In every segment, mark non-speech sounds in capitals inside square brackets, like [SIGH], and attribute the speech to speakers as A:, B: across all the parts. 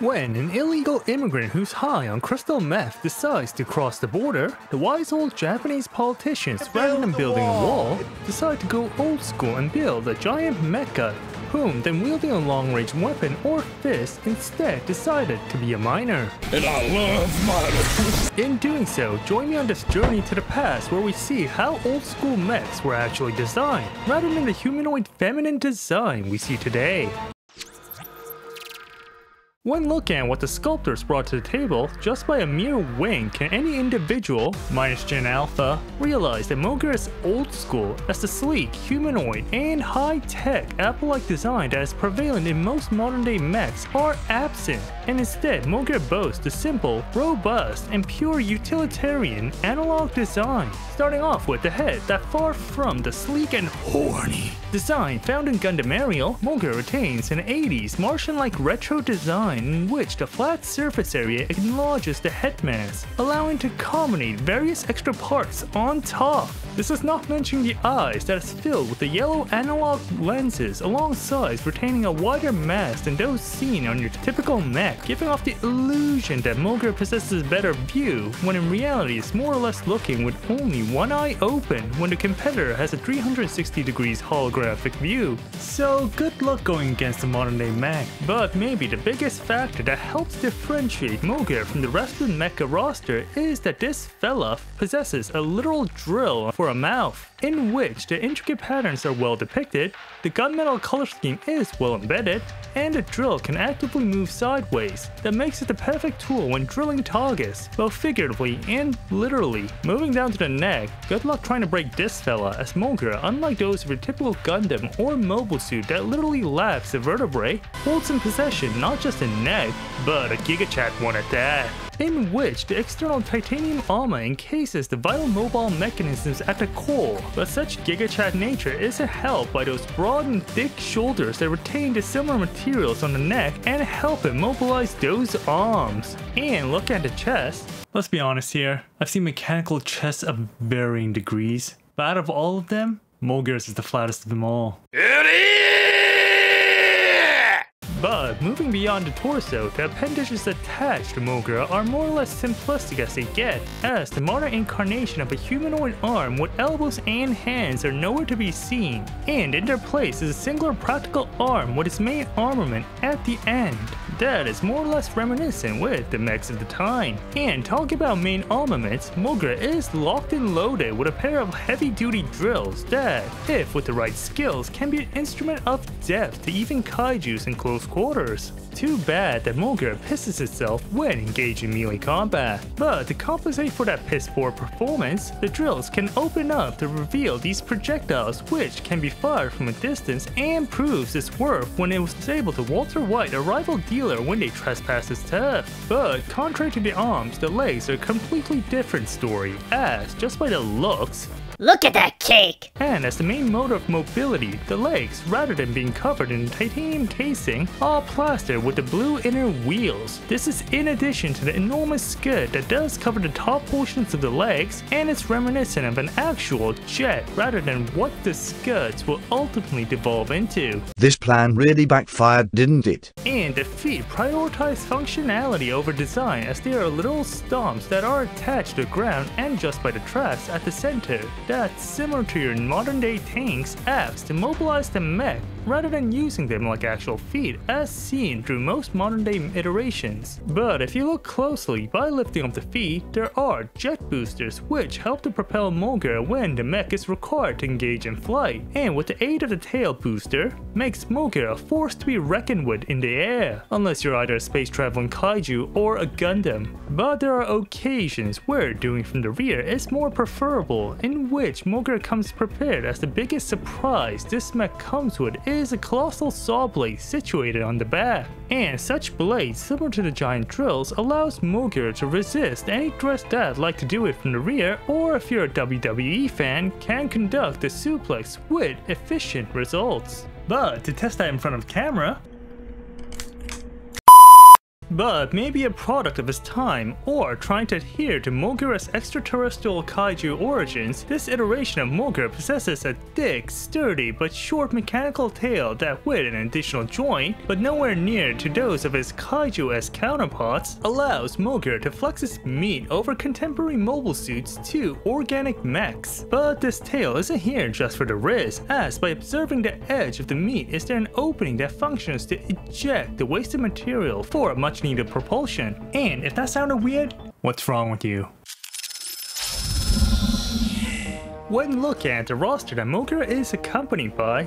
A: When an illegal immigrant who's high on crystal meth decides to cross the border, the wise old Japanese politicians, rather than building a wall, decide to go old school and build a giant mecha, whom then wielding a long-range weapon or fist instead decided to be a miner.
B: And I love miners. [LAUGHS]
A: In doing so, join me on this journey to the past where we see how old school mechs were actually designed, rather than the humanoid feminine design we see today. When looking at what the sculptors brought to the table, just by a mere wink can any individual, minus Gen Alpha, realize that Moger is old school as the sleek, humanoid, and high-tech Apple-like design that is prevalent in most modern-day mechs are absent, and instead Moger boasts the simple, robust, and pure utilitarian analog design, starting off with the head that far from the sleek and horny design found in Gundam Aerial, Moger retains an 80s Martian-like retro design in which the flat surface area enlarges the head mass, allowing to accommodate various extra parts on top. This is not mentioning the eyes that is filled with the yellow analog lenses alongside retaining a wider mass than those seen on your typical mech, giving off the illusion that Moger possesses better view, when in reality it's more or less looking with only one eye open when the competitor has a 360 degrees holographic view. So good luck going against the modern day mech, but maybe the biggest factor that helps differentiate Moger from the rest of the mecha roster is that this fella possesses a literal drill for a mouth, in which the intricate patterns are well depicted, the gunmetal color scheme is well embedded, and the drill can actively move sideways. That makes it the perfect tool when drilling targets, both figuratively and literally. Moving down to the neck, good luck trying to break this fella as Moger, unlike those of your typical Gundam or mobile suit that literally lacks a vertebrae, holds in possession not just neck, but a Gigachad one at that in which the external titanium armor encases the vital mobile mechanisms at the core, but such gigachad nature isn't helped by those broad and thick shoulders that retain the similar materials on the neck and help it mobilize those arms. And look at the chest. Let's be honest here, I've seen mechanical chests of varying degrees, but out of all of them, Moger's is the flattest of them all. But moving beyond the torso, the appendages attached to Mogura are more or less simplistic as they get, as the modern incarnation of a humanoid arm with elbows and hands are nowhere to be seen, and in their place is a singular practical arm with its main armament at the end. That is more or less reminiscent with the mechs of the time. And talking about main armaments, Mogura is locked and loaded with a pair of heavy-duty drills that, if with the right skills, can be an instrument of death to even kaijus in close quarters. Too bad that Moger pisses itself when engaged in melee combat. But to compensate for that piss poor performance, the drills can open up to reveal these projectiles which can be fired from a distance and proves its worth when it was able to Walter White a rival dealer when they trespassed his turf. But contrary to the arms, the legs are a completely different story, as just by the looks,
C: Look at that cake!
A: and as the main mode of mobility, the legs, rather than being covered in titanium casing, are plastered with the blue inner wheels. This is in addition to the enormous skirt that does cover the top portions of the legs, and it's reminiscent of an actual jet rather than what the skirts will ultimately devolve into.
D: This plan really backfired, didn't it?
A: And the feet prioritize functionality over design as they are little stomps that are attached to the ground and just by the tracks at the center. That's similar to your modern day tanks apps to mobilize the mech rather than using them like actual feet as seen through most modern day iterations. But if you look closely, by lifting up the feet, there are jet boosters which help to propel Moger when the mech is required to engage in flight, and with the aid of the tail booster, makes Moger a force to be reckoned with in the air, unless you're either a space traveling kaiju or a Gundam. But there are occasions where doing from the rear is more preferable, in which Moger comes prepared as the biggest surprise this mech comes with is a colossal saw blade situated on the back. And such blades, similar to the giant drills, allows Moger to resist any threats that like to do it from the rear, or if you're a WWE fan, can conduct a suplex with efficient results. But to test that in front of camera, but maybe a product of his time, or trying to adhere to Mogura's extraterrestrial kaiju origins, this iteration of Mogura possesses a thick, sturdy, but short mechanical tail that with an additional joint, but nowhere near to those of his kaiju-esque counterparts, allows Mogura to flex his meat over contemporary mobile suits to organic mechs. But this tail isn't here just for the riz, as by observing the edge of the meat is there an opening that functions to eject the wasted material for a much much needed propulsion. And if that sounded weird, what's wrong with you? When looking at the roster that Mogura is accompanied by,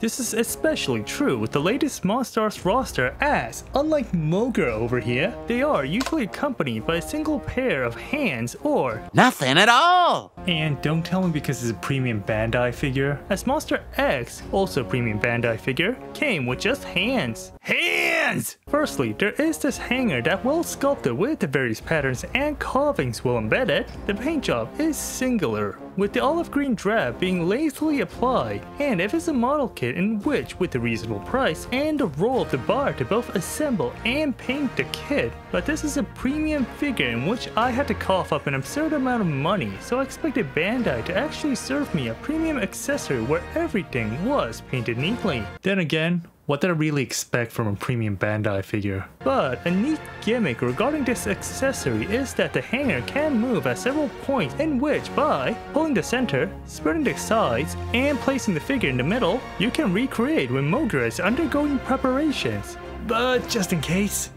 A: this is especially true with the latest MonsterArts roster as, unlike Mogura over here, they are usually accompanied by a single pair of hands or
E: nothing at all.
A: And don't tell me because it's a premium Bandai figure, as Monster X, also a premium Bandai figure, came with just hands. Hey. Firstly, there is this hanger that well sculpted with the various patterns and carvings well embedded. The paint job is singular, with the olive green drab being lazily applied, and if it's a model kit in which, with a reasonable price and the roll of the bar to both assemble and paint the kit, but this is a premium figure in which I had to cough up an absurd amount of money, so I expected Bandai to actually serve me a premium accessory where everything was painted neatly. Then again, what did I really expect from a premium Bandai figure? But a neat gimmick regarding this accessory is that the hanger can move at several points in which by pulling the center, spreading the sides, and placing the figure in the middle, you can recreate when Mogura is undergoing preparations. But just in case,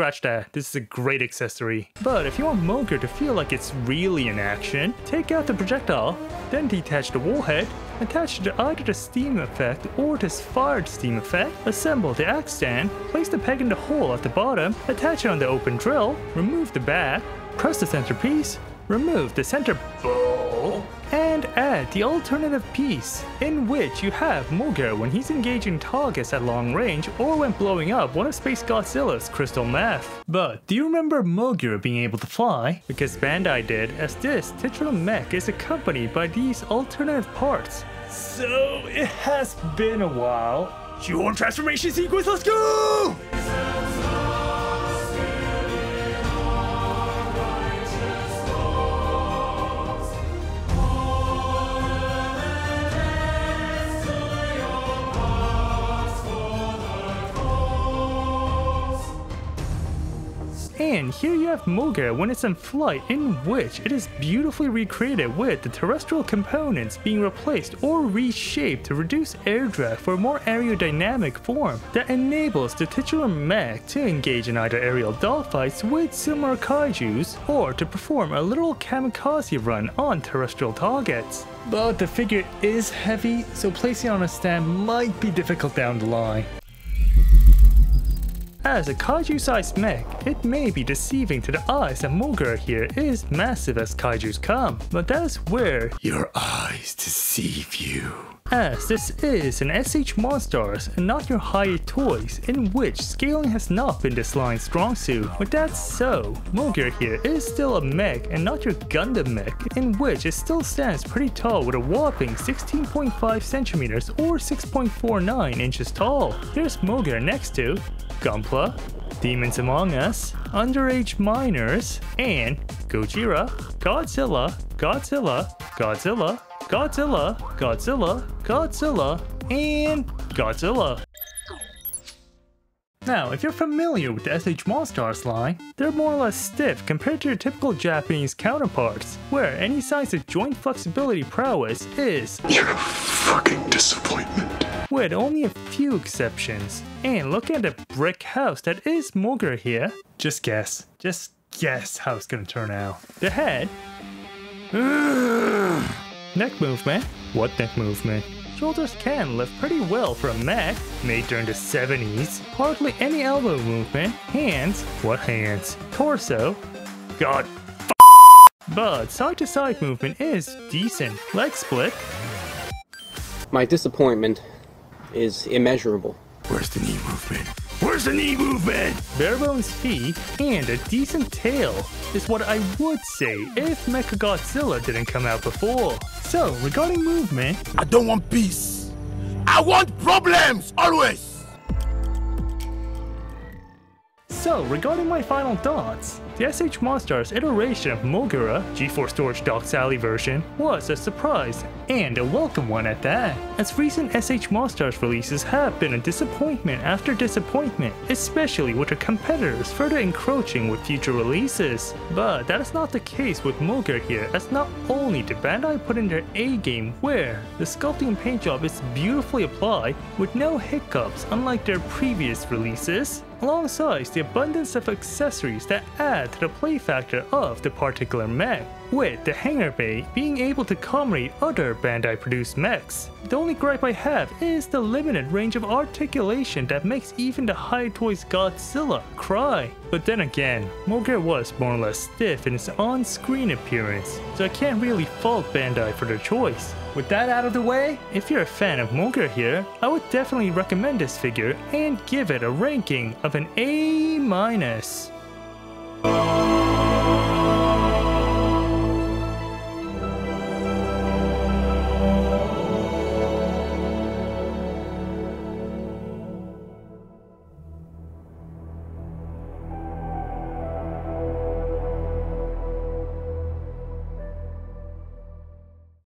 A: Scratch that, this is a great accessory. But if you want Mogura to feel like it's really in action, take out the projectile, then detach the wallhead, attach to either the steam effect or this fired steam effect, assemble the axe stand, place the peg in the hole at the bottom, attach it on the open drill, remove the back, press the centerpiece, remove the center and add the alternative piece, in which you have Mogura when he's engaging targets at long range or when blowing up one of Space Godzilla's crystal meth. But do you remember Mogura being able to fly? Because Bandai did, as this titular mech is accompanied by these alternative parts. So it has been a while. G1 transformation sequence, let's go! Here you have Mogura when it's in flight, in which it is beautifully recreated with the terrestrial components being replaced or reshaped to reduce air drag for a more aerodynamic form that enables the titular mech to engage in either aerial dogfights with similar kaijus or to perform a literal kamikaze run on terrestrial targets. But the figure is heavy, so placing it on a stand might be difficult down the line. As a kaiju-sized mech, it may be deceiving to the eyes that Mogura here is massive as kaijus come, but that is where
B: Your eyes deceive you.
A: as this is an SH MonsterArts and not your Hiya Toys, in which scaling has not been this line's strong suit. But that's so, Mogura here is still a mech and not your Gundam mech, in which it still stands pretty tall with a whopping 16.5 centimeters or 6.49 inches tall. Here's Mogura next to Gunpla, Demons Among Us, Underage Miners, and Gojira, Godzilla, Godzilla, Godzilla, Godzilla, Godzilla, Godzilla, and Godzilla. Now, if you're familiar with the SH MonsterArts line, they're more or less stiff compared to your typical Japanese counterparts, where any signs of joint flexibility prowess is,
B: You're a fucking disappointment.
A: With only a few exceptions. And look at the brick house that is Mogura here. Just guess, just guess how it's gonna turn out. The head. [SIGHS] neck movement. What neck movement? Shoulders can lift pretty well for a mech made during the 70s. Hardly any elbow movement. Hands. What hands? Torso. God. But side to side movement is decent. Leg split.
F: My disappointment is immeasurable.
B: Where's the knee movement? Where's the knee movement?
A: Bare bones feet and a decent tail is what I would say if Mechagodzilla didn't come out before. So, regarding movement,
B: I don't want peace. I want problems, always.
A: So, regarding my final thoughts, the SH MonsterArts iteration of Mogura, G-Force Storage Dock Sally version, was a surprise, and a welcome one at that, as recent SH MonsterArts releases have been a disappointment after disappointment, especially with their competitors further encroaching with future releases. But that is not the case with Mogura here, as not only did Bandai put in their A game where the sculpting and paint job is beautifully applied with no hiccups unlike their previous releases, alongside the abundance of accessories that add to the play factor of the particular mech, with the hangar bay being able to accommodate other Bandai produced mechs. The only gripe I have is the limited range of articulation that makes even the Hiya Toys Godzilla cry. But then again, Mogura was more or less stiff in its on-screen appearance, so I can't really fault Bandai for their choice. With that out of the way, if you're a fan of Mogura here, I would definitely recommend this figure and give it a ranking of an A minus.